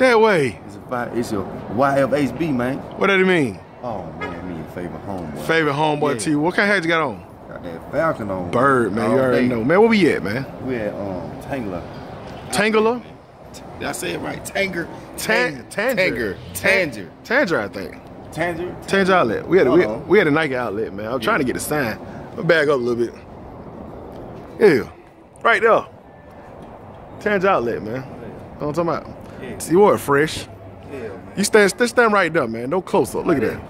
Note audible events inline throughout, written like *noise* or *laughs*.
That way. It's a. It's your YFHB, man. What does it mean? Oh man, me your favorite homeboy. Favorite homeboy Yeah. T. What kind of hat you got on? Got that Falcon on. Bird, man. You already day. know. Man, where we at, man? We at um Tangler. Tangler? Did I say it right? Tanger. Tan- Tanger. Tanger. Tanger, I think. Tanger. Tanger outlet. We had a, we, Uh-oh. we had a Nike outlet, man. I'm trying to get the sign. I'll back up a little bit. Yeah. Right there. Tanger outlet, man. Know what I'm talking about? Yeah. See what fresh. Yeah, man. You stand, stand, stand right there, man. No close up. Look at that.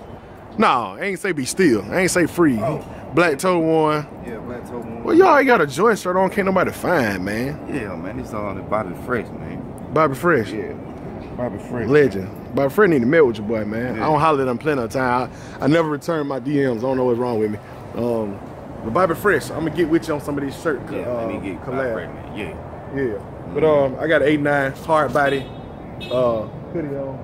No, I ain't say be still. I ain't say free. Oh. Black toe one. Yeah, black toe one. Well, y'all ain't got a joint shirt on. Can't nobody find, man. Yeah, man. This all the fresh, man. Bobby Fresh. Yeah. Bobby Fresh. Legend. Bobby Fresh need to met with your boy, man. Yeah. I don't holler at him plenty of time. I, I never return my DMs. I don't know what's wrong with me. Um, but Bobby Fresh, I'm gonna get with you on some of these shirt Yeah, uh, let me get collab. man. Yeah. Yeah. But um, I got an 89 hard body uh, hoodie on.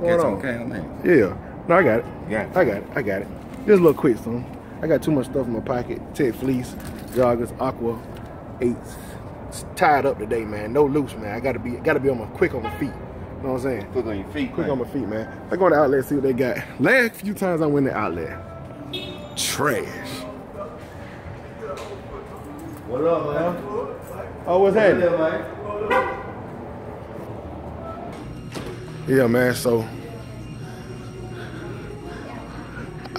What's That's going on? okay, man. Yeah. No, I got it. Got it. I got it. I got it. Just a little quick, son. I got too much stuff in my pocket. Tech fleece, joggers, aqua, eights. It's tied up today, man. No loose, man. I gotta be gotta be on my quick on my feet. You know what I'm saying? Quick on your feet, Quick man. on my feet, man. I go to the outlet, see what they got. Last few times I went to the outlet. Trash. What up, man? Oh, what's happening? Yeah, man. So,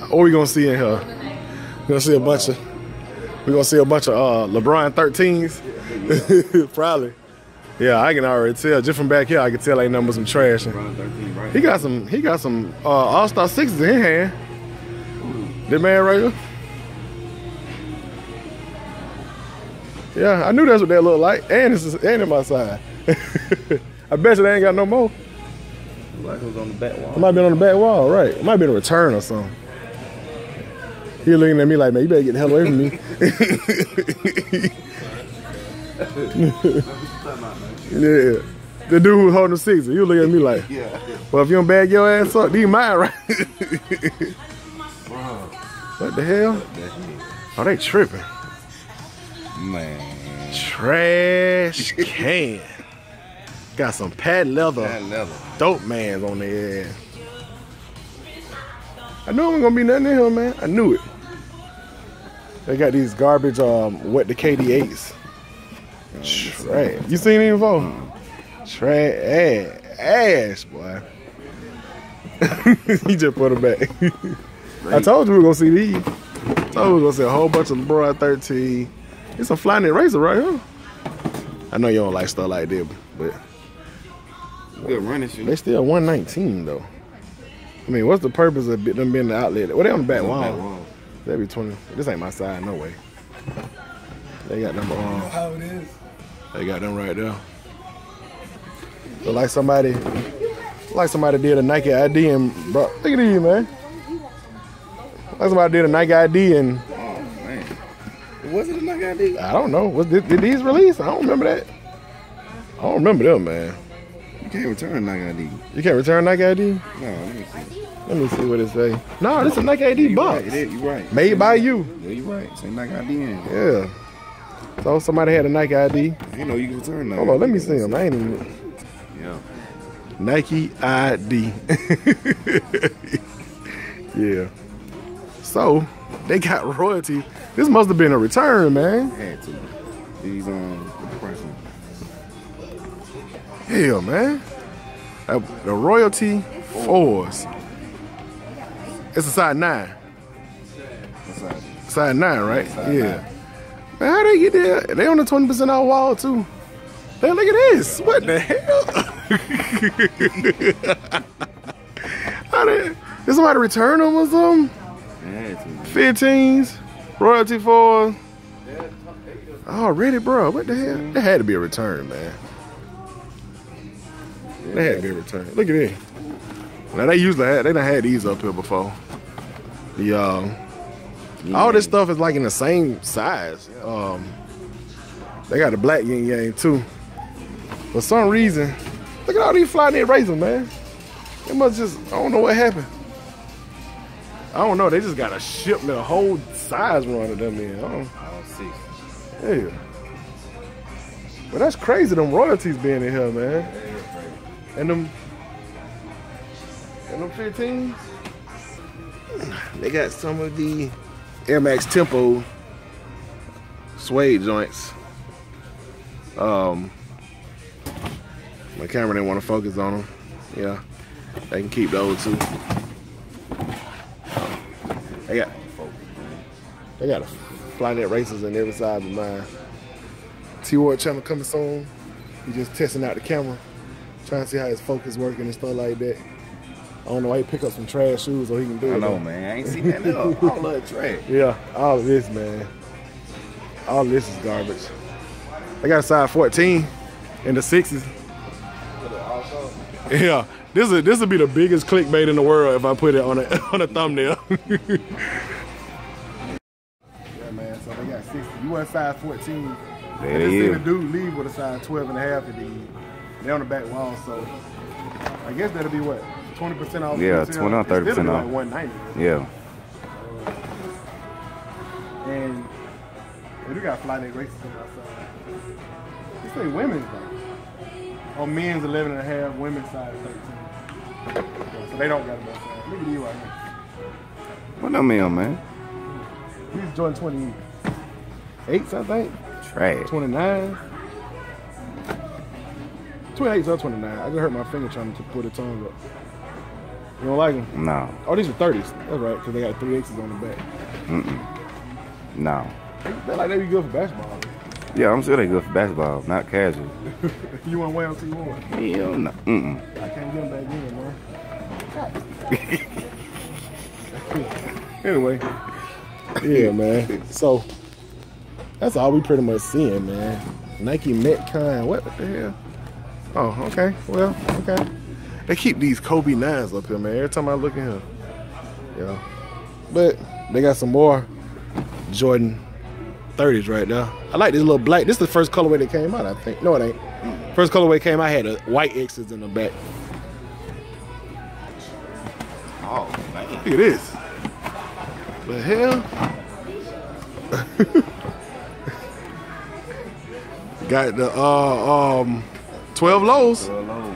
what we gonna see in here? We gonna see a bunch of. We gonna see a bunch of uh, LeBron 13s. *laughs* Probably. Yeah, I can already tell. Just from back here, I can tell ain't nothing but some trash. Run 13, right? He got some. He got some uh, All Star sixes in hand. That man right here. Yeah, I knew that's what that looked like, and it's and in my side. *laughs* I bet you they ain't got no more. Like it was on the back wall. It wall. might been on the back wall, right? It might have been a return or something. He looking at me like, man, you better get the hell away from me. *laughs* yeah. The dude who was holding the six, you was looking at me like, Yeah. well, if you don't bag your ass up, these mine, right? what the hell? Oh, they tripping. Man. Trash can. Got some pad leather. Level. dope mans on there. I knew it wasn't gonna be nothing in here, man. I knew it. They got these garbage um wet the KD8s. Trash. You seen these before? Trash ass, boy. *laughs* he just put them back. I told you we were gonna see these. I told you we were gonna see a whole bunch of LeBron 13. It's a Flyknit racer right here. I know you don't like stuff like that, but Good running shoe. they still 119 though. I mean, what's the purpose of them being the outlet? Well, they on the back On wall. back wall. That'd be 20. This ain't my side, no way. They got them on. How it is. They got them right there. Look like somebody, like somebody did a Nike ID and bro, look at these man. Like somebody did a Nike ID and Oh, man. Was it a Nike ID? I don't know. Was did, did these release? I don't remember that. I don't remember them, man. You can't return a Nike ID. You can't return Nike ID. No, let me see. Let me see what it say. No, this is a Nike ID You box. right, is, you right. Made by you. Yeah, you right. Say Nike ID in. Yeah. So somebody had a Nike ID. You know you can return Nike Hold on, let me see them. I ain't even Yeah. Nike ID. *laughs* yeah. So they got royalty. This must have been a return, man. Had to. These um the price on. Hell, man. The royalty fours. It's a side nine. That? Side nine, right? Side yeah. Man, how they get there? They on the 20% off wall too. Hey, look at this. What the hell? *laughs* how they, did somebody return them or something? 15s, royalty fours. Already, bro. What the hell? There had to be a return, man. There had to be a return. Look at it. Now they usually had they done had these up here before. The um all this stuff is like in the same size. Um they got the black yin yang too. For some reason, look at all these Flyknit racers, man. It must just I don't know what happened. I don't know. They just got a shipment, a whole size run of them in. I don't, All six. yeah. But that's crazy. Them royalties being in here, man. And them and them 15s. They got some of the Air Max Tempo suede joints. Um, my camera didn't want to focus on them. Yeah, they can keep those too. They got they got a Flyknit racers on every side of mine. T Ward channel coming soon. He just testing out the camera, trying to see how his focus working and stuff like that. I don't know why he pick up some trash shoes so he can do it. I know, man. I ain't seen that up. *laughs* I love trash. Yeah, all of this, man. All of this is garbage. They got a size 14 in the sixes. *laughs* Yeah, this is this would be the biggest clickbait in the world if I put it on a *laughs* on a thumbnail. yeah, man. So they got 60. You want size 14. There I it just seen a is. dude leave with a size 12 and a half of these. They on the back wall, so I guess that'll be what 20% off. Yeah, retail. 20 or 30% off. Like 190. Yeah. And they do got fly neck races on the outside. They say women's though. On men's 11 and a half, women's size 13. Yeah, so they don't got enough size. Look at you right here. What them in, man? He's Jordan 28, I think. Trash. 29. 28 or 29. I just hurt my finger trying to put the tongue up. You don't like them? No. Oh, these are 30s. That's right, because they got three X's on the back. No. They like they be good for basketball. Yeah, I'm sure they good for basketball, not casual. *laughs* you want to wear them till you want. Hell no. Mm-mm. I can't get them back in, man. *laughs* anyway, yeah, man. So that's all we pretty much seeing, man. Nike Metcon. What the hell? Oh, okay. Well, okay. They keep these Kobe nines up here, man. Every time I look in here, yeah. But they got some more Jordan 30s right there. I like this little black. This is the first colorway that came out, I think. No, it ain't. First colorway came out had a white X's in the back. Oh, man. Look at this. The hell? *laughs* Got the uh um 12 lows.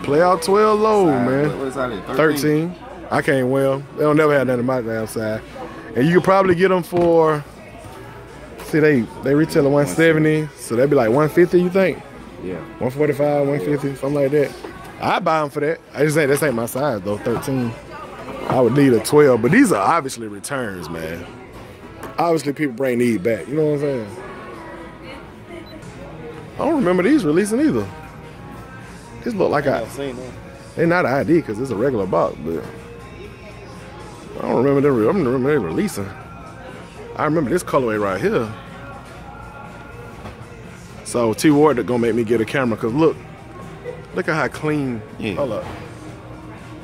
Play out 12 low, man. What is that? 13. I can't well. They don't never have that in my damn side. And you could probably get them for see they they retail at 170, so that'd be like 150, you think? Yeah. 145, 150, something like that. I buy them for that. I just ain't this ain't my size though. 13. I would need a 12, but these are obviously returns, man. Obviously, people bring these back. You know what I'm saying? I don't remember these releasing either. This look like I. seen them. They're not an ID because it's a regular box, but I don't remember them. I don't remember they releasing. I remember this colorway right here. So T Ward gonna make me get a camera because look, look at how clean. Yeah. Hold up.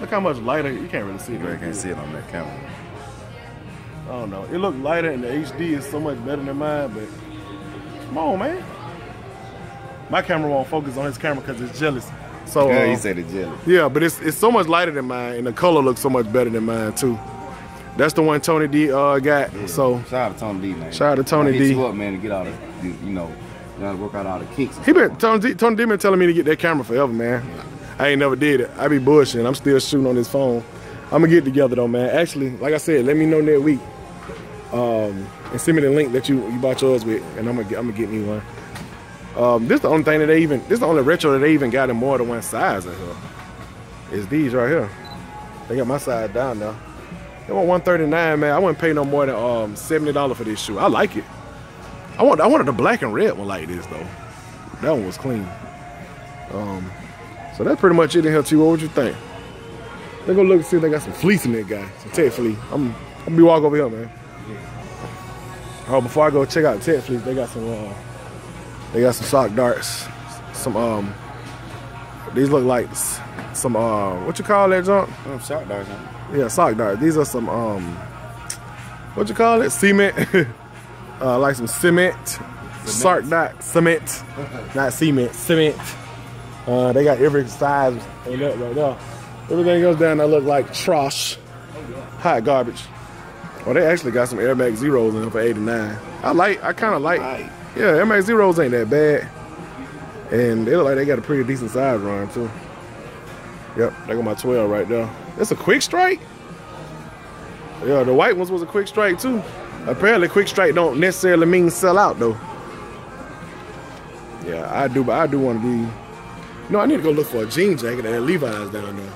Look how much lighter. You can't really see it. I can't see it on that camera. I don't know. It looked lighter and the HD is so much better than mine, but come on, man. My camera won't focus on his camera because it's jealous. So Yeah, uh, he said it jelly. yeah, but it's it's so much lighter than mine, and the color looks so much better than mine too. That's the one Tony D uh, got. So Shout out to Tony D, man. Shout out to Tony I D. you up, man, to get all the, you know, you gotta work out all the kinks. he been Tony D, Tony D been telling me to get that camera forever, man. I ain't never did it. I be bushing. I'm still shooting on this phone. I'm gonna get together though, man. Actually, like I said, let me know next week. Um, and send me the link that you you bought yours with, and I'm gonna get, I'm gonna get me one. Um, this the only thing that they even this is the only retro that they even got in more than one size in here. Is these right here. They got my size down now. They want 139, man. I wouldn't pay no more than um $70 for this shoe. I like it. I want I wanted the black and red one like this though. That one was clean. Um, so that's pretty much it in here too. What would you think? Let's go look and see if they got some fleece in that guy. Some Tech fleece. I'm I'm gonna be walk over here, man. Oh, before I go check out Tech fleece, they got some uh, they got some sock darts. Some um these look like some uh what you call that junk? Shocked, dog. man. Yeah, sock darts. These are some um what you call it? Cement. *laughs* uh like some cement. Sock dart cement. Not cement, cement. Uh they got every size in that right there. Everything goes down there look like trash. Hot garbage. Well, they actually got some Air Max Zeros in them for 89. I like, I kind of like. Yeah, Max Zeros ain't that bad. And they look like they got a pretty decent size run too. Yep, there got my 12 right there. That's a quick strike. Yeah, the white ones was a quick strike too. Apparently, quick strike don't necessarily mean sell out though. Yeah, I do, but I do want to be. No, I need to go look for a jean jacket at Levi's down there.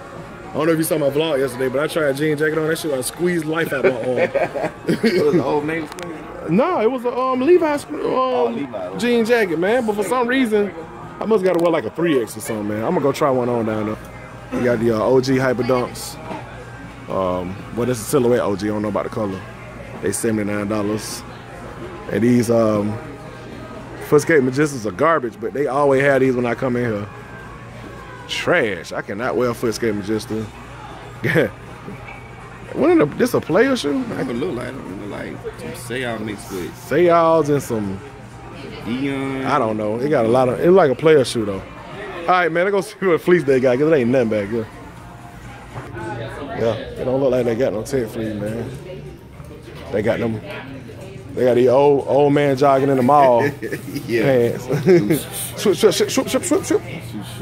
I don't know if you saw my vlog yesterday, but I tried a jean jacket on that shit. I squeezed life out my arm. *laughs* was an old name no, it was a um, Levi's um, Oh, Levi. jean jacket, man. But for some reason, I must got to wear like a 3X or something, man. I'm gonna go try one on down there. You got the uh, OG Hyper Dunks. Um, well, it's a silhouette OG. I don't know about the color. They $79. And these um, Footscape Magistas are garbage, but they always have these when I come in here. Trash. I cannot wear Footscape *laughs* When the, this a player shoe? I can look like look like some say y'all mixed with Say y'all's and some Dion. I don't know. It got a lot of. It like a player shoe though. All right, man. I go see what fleece they got because it ain't nothing back here. Yeah, it don't look like they got no tech fleece, man. They got them. They got the old old man jogging in the mall *laughs* yeah. pants. *laughs* swoop, swoop, swoop, swoop, swoop, swoop.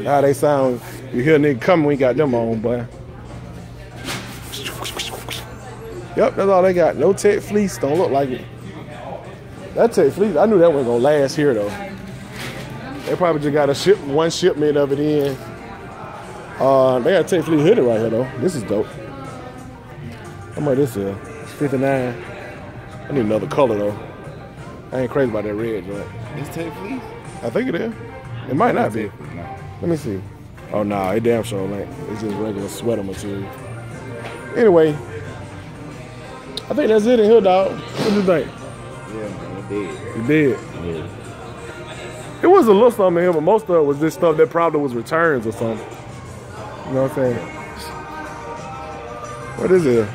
How they sound? You hear a nigga coming you got them on, boy. Yep, that's all they got. No tech fleece. Don't look like it. That tech fleece, I knew that wasn't gonna last here though. They probably just got a ship, one shipment of it in. Uh, they got a tech fleece hoodie right here though. This is dope. How much this is? 59. I need another color though. I ain't crazy about that red joint. It's tech fleece? I think it is. It might not be. Let me see. Oh no, nah, it damn sure ain't. It's just regular sweater material. Anyway, I think that's it in here, dog. What do you think? Yeah, man, it did. You did. Yeah. It was a little something in here, but most of it was this stuff that probably was returns or something. You know what I'm saying? What is it?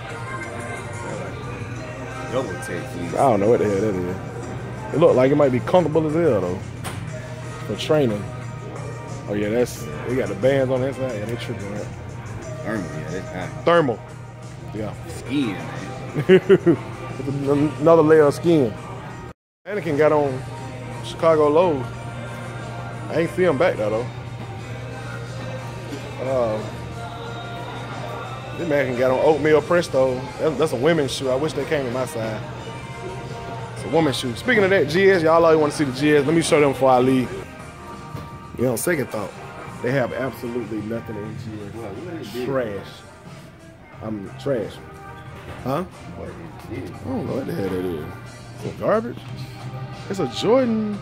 Double tape. I don't know what the hell that is. It looked like it might be comfortable as hell though. For training. Oh yeah, that's they got the bands on the inside. Yeah, they tripping right. Thermal, yeah, that's hot. Thermal. Yeah. Skin, man. *laughs* Another layer of skin. Anakin got on Chicago Lows. I ain't see him back though. Uh, this man got on oatmeal presto. That's, that's a women's shoe. I wish they came to my side. It's a woman's shoe. Speaking of that, GS, y'all always want to see the GS. Let me show them before I leave. You know, second thought, they have absolutely nothing in GS. Trash. I'm trash. Huh? What is this? I don't know what the hell that is. Some garbage? It's a Jordan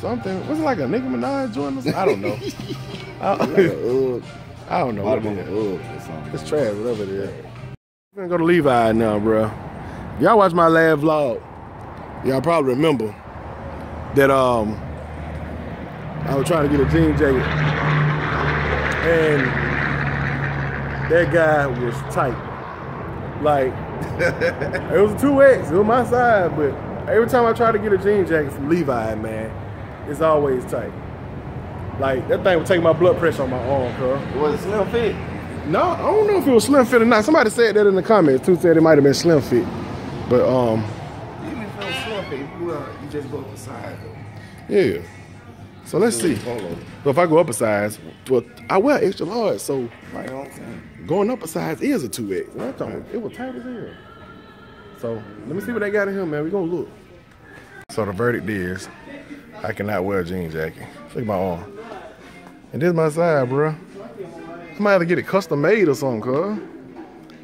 something. Was it like a Nicki Minaj Jordan? or something? I don't know. *laughs* I, Ugg. *laughs* I don't know what it is. an Ugg or something. It's trash, whatever it is. We're gonna go to Levi now, bro. Y'all watch my last vlog. Y'all probably remember that um I was trying to get a jean jacket and that guy was tight. Like it was 2X, it was my size, but every time I try to get a jean jacket from Levi, man, it's always tight. Like that thing would take my blood pressure on my arm. It was a slim fit. No, I don't know if it was slim fit or not. Somebody said that in the comments too. Said it might have been slim fit, but um, Even if it was slim fit, you, uh, you just go up a size. though. yeah. So let's see. Polo. So if I go up a size, well, I wear extra large, so Right, you know what I'm saying? going up a size is a two X. I'm talking, it was tight as hell. So let me see what they got in here, man. We gonna look. So the verdict is, I cannot wear a jean jacket. Look at my arm. And this is my size, bro. I might have to get it custom made or something, cuz.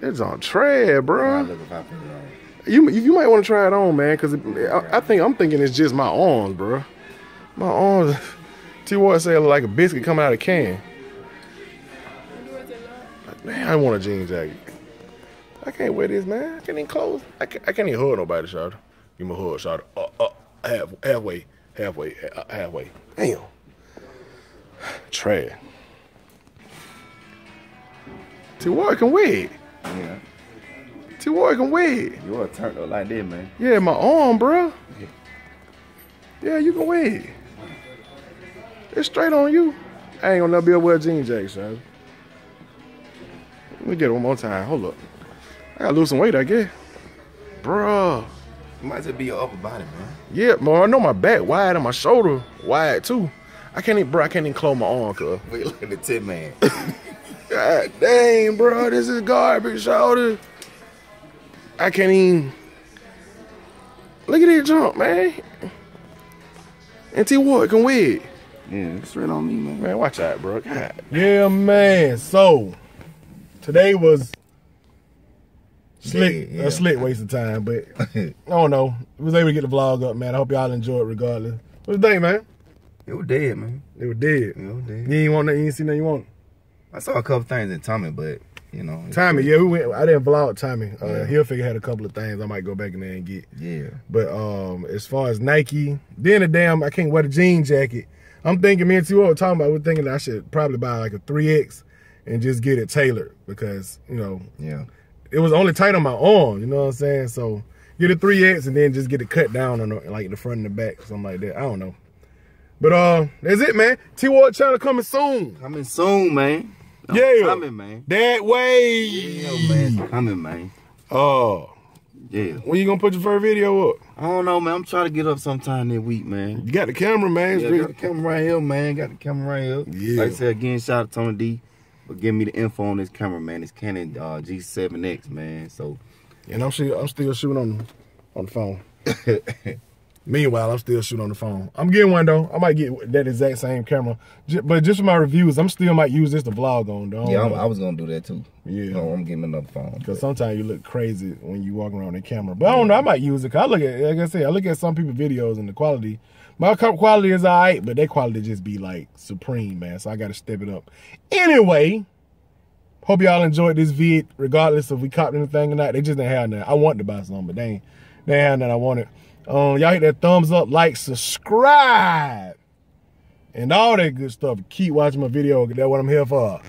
It's on trash, bro. look if I put it on. You you might want to try it on, man, because I, I think I'm thinking it's just my arms, bro. My arms. T. Ward said look like a biscuit coming out of a can. Man, I want a jean jacket. I can't wear this, man. I can't even close. I can't, I can't even hug nobody, shawty. Give me a hug, shawty. Uh, uh, half, halfway, halfway, uh, halfway. Damn. Trash. T. Ward can wear it. Yeah. T. Ward can wear it. You are turned up like that, man. Yeah, my arm, bro. Yeah, you can wear it. It's straight on you. I ain't gonna never be able to wear a jean jacket, son. Let me get it one more time. Hold up. I gotta lose some weight, I guess. Bruh. It might just be your upper body, man. Yeah, man, I know my back wide and my shoulder wide too. I can't even, bro, I can't even close my arm, cuz. *laughs* Wait, like the tin man. *laughs* God dang, bro, this is garbage, shoulder. I can't even. Look at that jump, man. And T Ward can win. Yeah, straight on me, man. Man, watch out, bro. God. Yeah, man. So today was slick, Yeah, yeah. a slick waste of time, but I don't know. We was able to get the vlog up, man. I hope y'all enjoy it regardless. What's the day, man? It was dead, man. They were dead. It was dead. You ain't want nothing, you ain't see nothing you want. I saw a couple things in Tommy, but you know. Tommy, yeah, we went. I didn't vlog Tommy. Uh, Yeah. He'll figure had a couple of things I might go back in there and get. Yeah. But um, as far as Nike, then the damn I can't wear the jean jacket. I'm thinking me and T were talking about. We're thinking that I should probably buy like a three X and just get it tailored because you know Yeah. it was only tight on my arm. You know what I'm saying? So get a three X and then just get it cut down on the, like the front and the back, something like that. I don't know. But uh, that's it, man. T Ward channel coming soon. Coming soon, man. I'm Yeah. Coming, man. That way. Yeah, man. Coming, man. Oh, Yeah. when you gonna put your first video up? I don't know, man. I'm trying to get up sometime this week, man. You got the camera, man. Yeah, got the camera right here, man. Got the camera right here. Yeah. Like I said again, shout out to Tony D for giving me the info on this camera, man. It's Canon uh, G7X, man. So And I'm still I'm still shooting on on the phone. *laughs* Meanwhile, I'm still shooting on the phone. I'm getting one though. I might get that exact same camera, J- but just for my reviews, I'm still might use this to vlog on. Though. yeah, I'm, I was gonna do that too. Yeah. Oh, I'm getting another phone. Because sometimes you look crazy when you walk around the camera. But I don't know. I might use it. Cause I look at, like I said, I look at some people's videos and the quality. My quality is alright, but their quality just be like supreme, man. So I got to step it up. Anyway, hope y'all enjoyed this vid, regardless if we copped anything or not. They just didn't have nothing. I wanted to buy some, but they ain't, they ain't nothing I wanted. Um, y'all hit that thumbs up, like, subscribe, and all that good stuff. Keep watching my video. That's what I'm here for.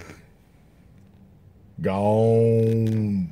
Gone.